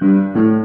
Mm-hmm.